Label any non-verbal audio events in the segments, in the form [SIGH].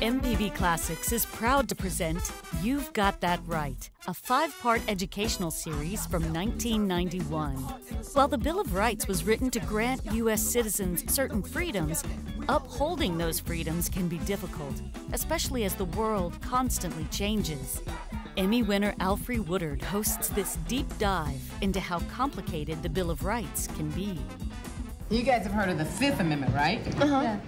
MPB Classics is proud to present You've Got That Right, a five part educational series from 1991. While the Bill of Rights was written to grant U.S. citizens certain freedoms, upholding those freedoms can be difficult, especially as the world constantly changes. Emmy winner Alfre Woodard hosts this deep dive into how complicated the Bill of Rights can be. You guys have heard of the Fifth Amendment, right? Uh-huh. Yeah.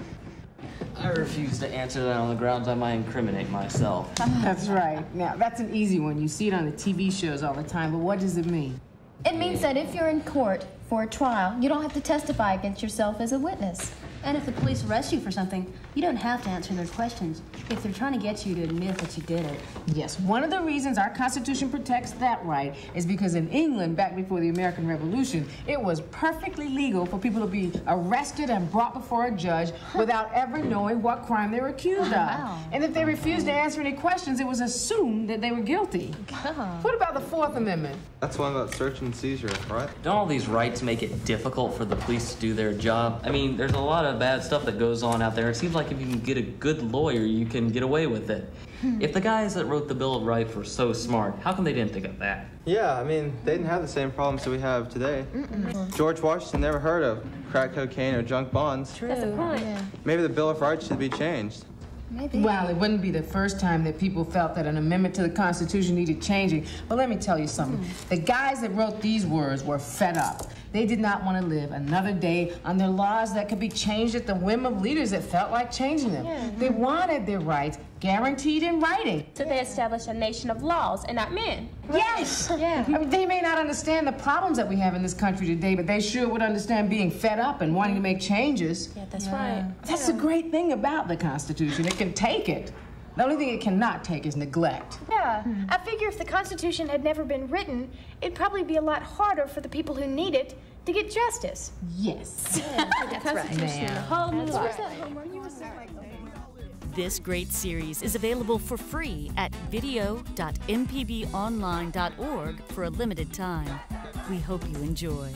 I refuse to answer that on the grounds I might incriminate myself. [LAUGHS] That's right. Now, that's an easy one. You see it on the TV shows all the time, but what does it mean? It means that if you're in court for a trial, you don't have to testify against yourself as a witness. And if the police arrest you for something, you don't have to answer their questions if they're trying to get you to admit that you did it. Yes, one of the reasons our Constitution protects that right is because in England, back before the American Revolution, it was perfectly legal for people to be arrested and brought before a judge without ever knowing what crime they were accused of. Oh, wow. And if they refused to answer any questions, it was assumed that they were guilty. God. What about the Fourth Amendment? That's one about search and seizure, right? Don't all these rights make it difficult for the police to do their job? I mean, there's a lot of of bad stuff that goes on out there. It seems like if you can get a good lawyer, you can get away with it. Hmm. If the guys that wrote the Bill of Rights were so smart, how come they didn't think of that? Yeah, I mean, they didn't have the same problems that we have today. Mm-mm. George Washington never heard of crack cocaine or junk bonds. True. That's the point. Yeah. Maybe the Bill of Rights should be changed. Maybe. Well, it wouldn't be the first time that people felt that an amendment to the Constitution needed changing. But let me tell you something. Mm. The guys that wrote these words were fed up. They did not want to live another day under laws that could be changed at the whim of leaders that felt like changing them. Yeah. They wanted their rights guaranteed in writing. So they establish a nation of laws and not men. Yes! [LAUGHS] Yeah. I mean, they may not understand the problems that we have in this country today, but they sure would understand being fed up and wanting to make changes. Yeah, that's yeah. right. That's the great thing about the Constitution. It can take it. The only thing it cannot take is neglect. Yeah. Hmm. I figure if the Constitution had never been written, it'd probably be a lot harder for the people who need it to get justice. Yes. Yeah, [LAUGHS] that's right. That's right. This great series is available for free at video.mpbonline.org for a limited time. We hope you enjoy.